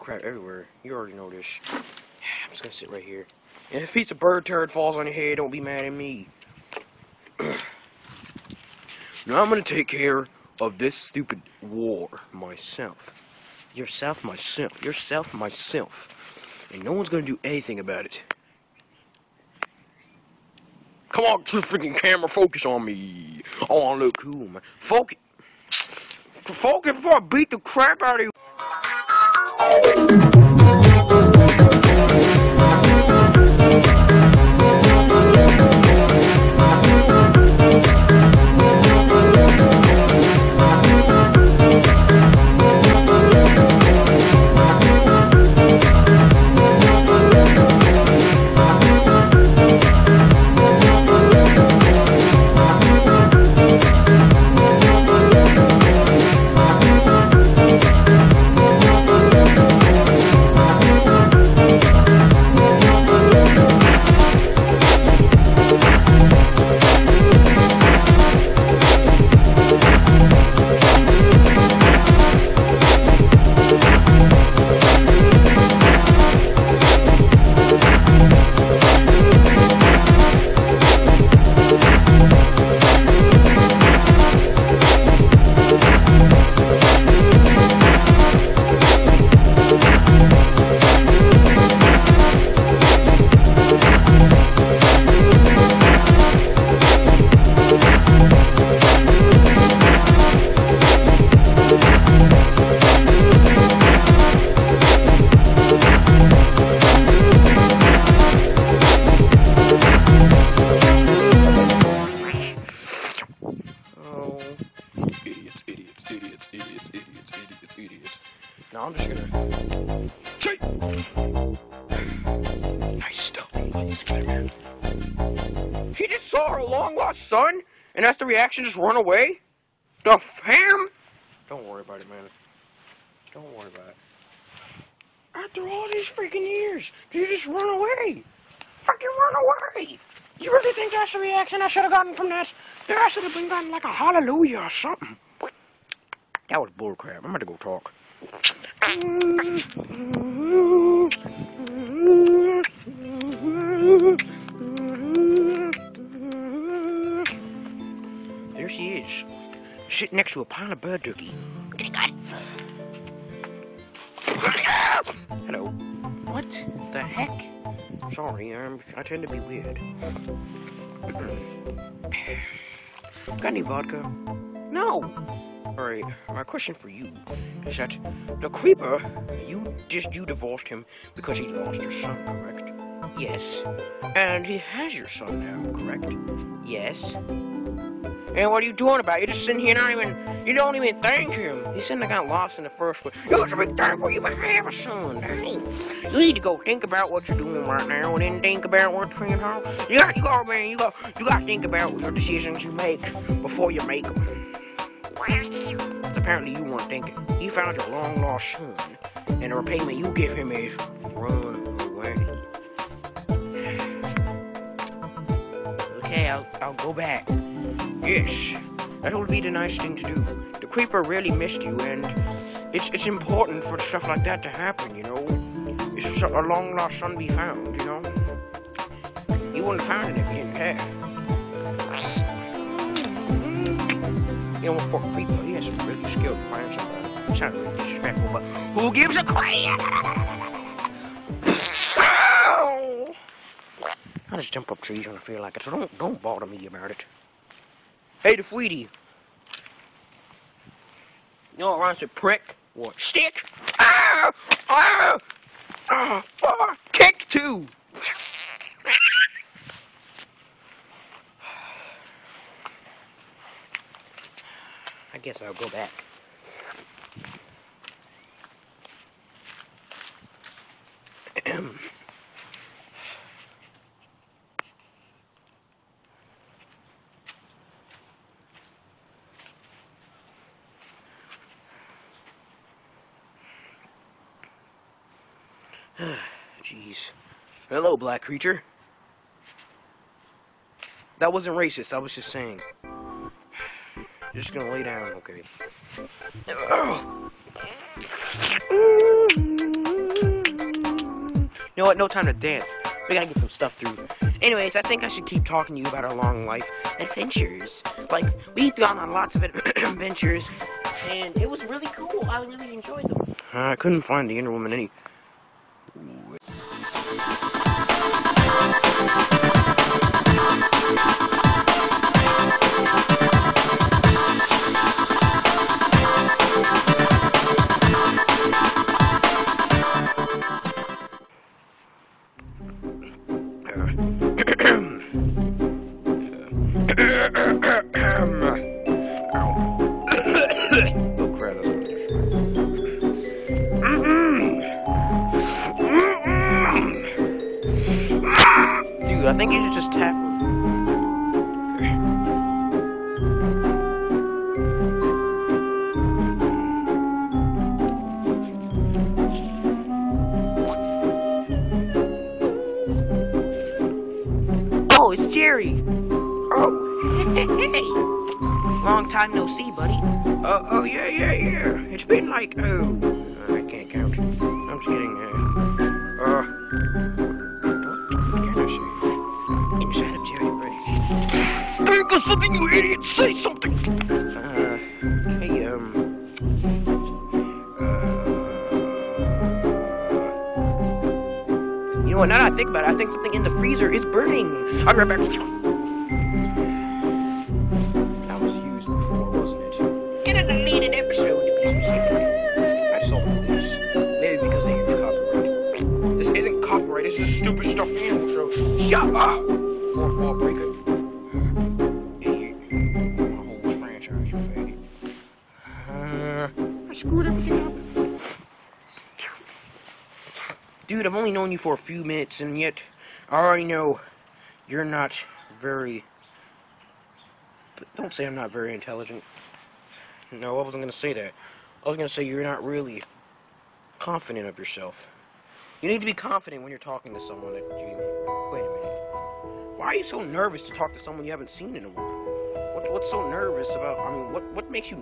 crap everywhere. You already know this. I'm just gonna sit right here. And if it's a bird turd falls on your head, don't be mad at me. now I'm gonna take care of this stupid war myself. Yourself, myself. Yourself, myself. And no one's gonna do anything about it. Come on, to the freaking camera, focus on me. I wanna look cool, man. Focus. Focus before I beat the crap out of you. Thank you. That's the reaction, just run away? The fam? Don't worry about it, man. Don't worry about it. After all these freaking years, you just run away? Fucking run away! You really think that's the reaction I should have gotten from that? There I should have been gotten like a hallelujah or something. That was bullcrap. I'm about to go talk. There she is, sitting next to a pile of bird turkey. Hello. What the heck? Sorry, I'm, I tend to be weird. Got any vodka? No. Alright, my question for you is that the creeper, you just you divorced him because he lost your son, correct? Yes. And he has your son now, correct? Yes. And what are you doing about it? You're just sitting here not even, you don't even thank him. He shouldn't got lost in the first place. You should be thankful you have a son. You need to go think about what you're doing right now and then think about what's being home. You got, you got, man, you got, you got to think about your decisions you make before you make them. Apparently you weren't thinking. You found your long lost son, and the repayment you give him is run away. Okay, I'll, I'll go back. Yes, that would be the nice thing to do. The creeper really missed you, and it's it's important for stuff like that to happen, you know. It's a long lost son be found, you know. You wouldn't find it if you didn't care. You know, for a creeper, he has some really skilled find somebody. Uh, it's not really disrespectful, but who gives a crap? I just jump up trees when I feel like it, so don't don't bother me about it. Hey, the Tweety. You know what rhymes with prick? What? Stick? Ah! Ah! Ah! ah! Kick too! I guess I'll go back. Jeez. Hello, black creature. That wasn't racist. I was just saying. You're just gonna lay down, okay? You know what? No time to dance. We gotta get some stuff through. Anyways, I think I should keep talking to you about our long life adventures. Like, we've gone on lots of adventures, and it was really cool. I really enjoyed them. I couldn't find the Ender Woman any. Time no see, buddy. Uh, oh, yeah, yeah, yeah. It's been like, oh, I can't count. I'm just kidding. Uh, uh, what can I say? Inside of Jerry's brain. Think of something, you idiot! Say something! Uh, hey, um. Uh, you know what? Now that I think about it, I think something in the freezer is burning. I'll be right back. Show. Shut up! Fourth wall breaker. Idiot. My whole franchise, you. Uh, I screwed everything up. Dude, I've only known you for a few minutes, and yet I already know you're not very. Don't say I'm not very intelligent. No, I wasn't gonna say that. I was gonna say you're not really confident of yourself. You need to be confident when you're talking to someone that you. Wait a minute. Why are you so nervous to talk to someone you haven't seen in a while? What, what's so nervous about? I mean, what what makes you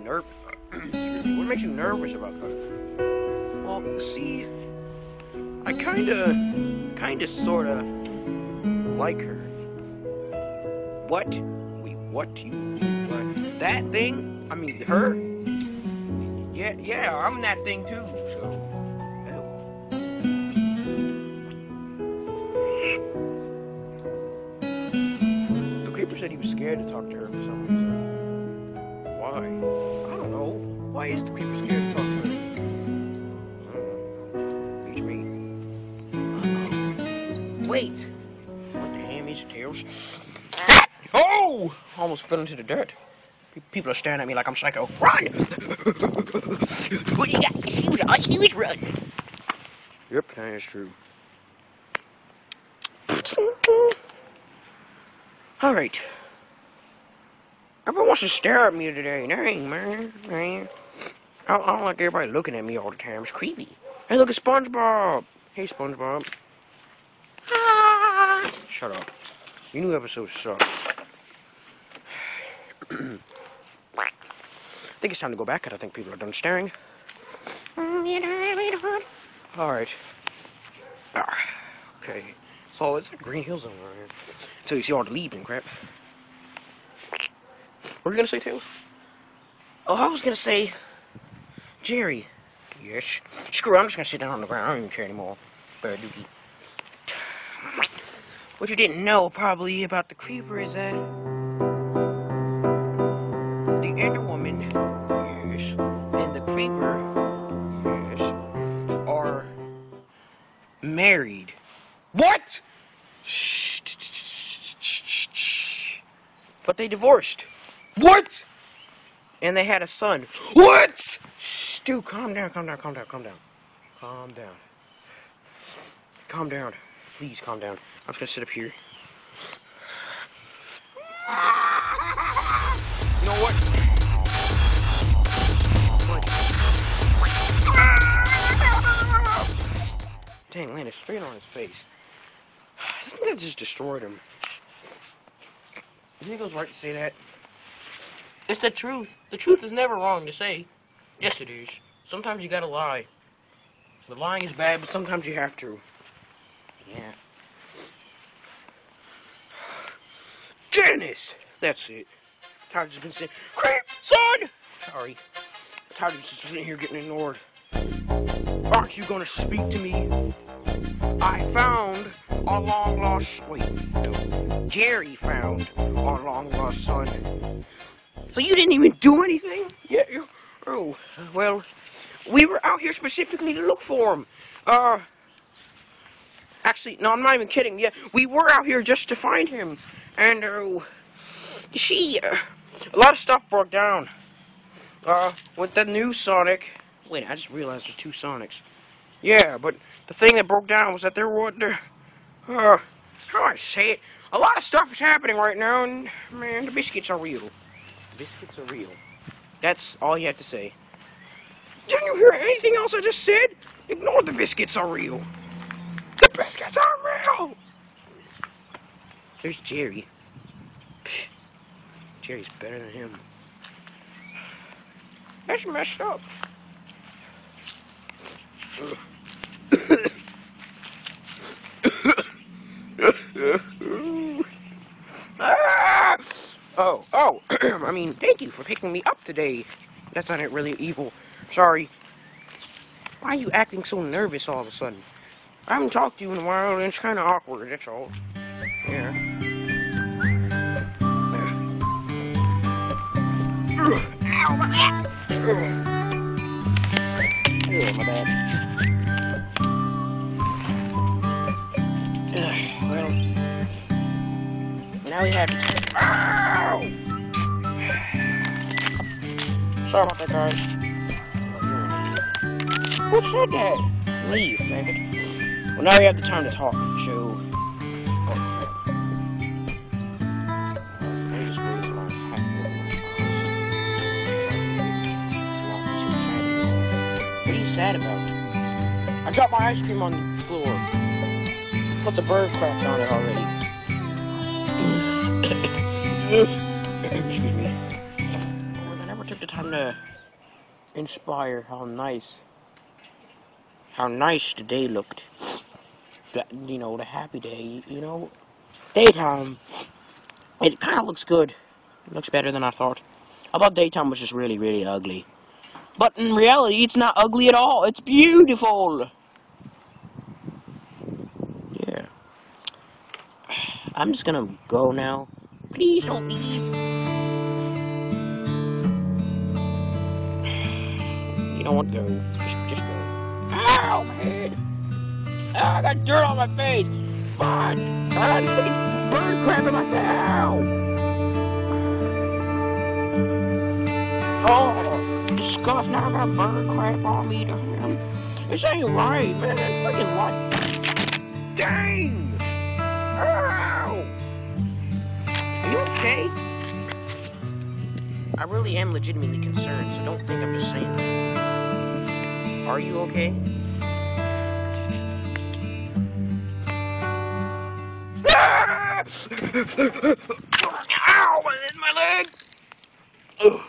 me. What makes you nervous about that? Well, see, I kinda, kinda, sorta like her. What? Wait, what? You? What? That thing? I mean, her? Yeah, yeah, I'm that thing too. So, said he was scared to talk to her for some reason. Why? I don't know. Why is the creeper scared to talk to her? I don't know. Beats me. Wait. What the ham is tails? Oh! Almost fell into the dirt. People are staring at me like I'm psycho. Run! what you got? Shoot, all you is run. Yep, that is true. Alright. Everyone wants to stare at me today. Dang, man. man. I, I don't like everybody looking at me all the time. It's creepy. Hey, look at SpongeBob. Hey, SpongeBob. Ah. Shut up. Your new episode sucks. I think it's time to go back, 'cause I think people are done staring. Alright. Ah, okay. So it's like Green Hill Zone right here. So you see all the leaves and crap. What were you gonna say, Tails? Oh, I was gonna say, Jerry. Yes. Screw it, I'm just gonna sit down on the ground. I don't even care anymore. Bird dookie. What you didn't know probably about the creeper is that they divorced. What? And they had a son. What? Shh, dude, calm down, calm down, calm down, calm down. Calm down. Calm down. Please calm down. I'm just gonna sit up here. You know what? Dang, landed straight on his face. I think I just destroyed him. You think it was right to say that? It's the truth. The truth is never wrong to say. Yes, it is. Sometimes you gotta lie. The lying is bad, but sometimes you have to. Yeah. Janice! That's it. Tired of just been saying, Creep, son! Sorry. Tired of just sitting here getting ignored. Aren't you gonna speak to me? I found our long lost. No. Jerry found our long lost son. So you didn't even do anything? Yeah. You, oh, well, we were out here specifically to look for him. Uh. Actually, no, I'm not even kidding. Yeah, we were out here just to find him. And, uh, she, uh, a lot of stuff broke down. Uh, with the new Sonic. Wait, I just realized there's two Sonics. Yeah, but the thing that broke down was that there was, uh, uh, how do I say it? A lot of stuff is happening right now, and, man, the biscuits are real. The biscuits are real. That's all you have to say. Didn't you hear anything else I just said? Ignore the biscuits are real. The biscuits are real! There's Jerry. Psh, Jerry's better than him. That's messed up. oh, I mean, thank you for picking me up today. That sounded really evil. Sorry. Why are you acting so nervous all of a sudden? I haven't talked to you in a while, and it's kind of awkward, that's all. Yeah. Ow, my! Oh, my bad. Well, now we have to... Ow! Sorry about that, guys. Who said that? Me, you faggot. Well, now we have the time to talk, so... Oh, crap. I just raised my hat over my eyes. What are you sad about? I dropped my ice cream on the floor. Put the bird crap on it already. took the time to inspire how nice, how nice the day looked. The, you know, the happy day, you know. Daytime, it kind of looks good. It looks better than I thought. I thought daytime was just really, really ugly. But in reality, it's not ugly at all. It's beautiful. Yeah. I'm just gonna go now. Please don't leave. Don't want to go. Just, just go. Ow, my head. Ah, I got dirt on my face. Fuck. I fucking bird crap in my face. Ow. Oh, disgust. Now I got bird crap on me. Damn. This ain't right, man. Freaking what? Dang. Ow. Are you okay? I really am legitimately concerned, so don't think I'm just saying that. Are you okay? Ah! Ow! My leg! Ugh.